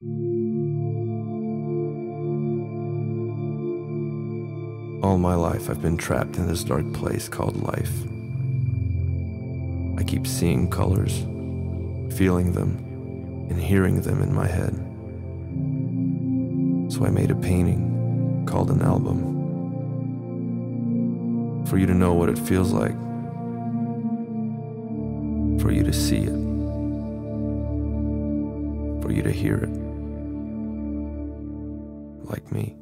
All my life, I've been trapped in this dark place called life. I keep seeing colors, feeling them, and hearing them in my head. So I made a painting called an album. For you to know what it feels like, for you to see it, for you to hear it, like me.